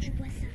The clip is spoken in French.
je bois ça.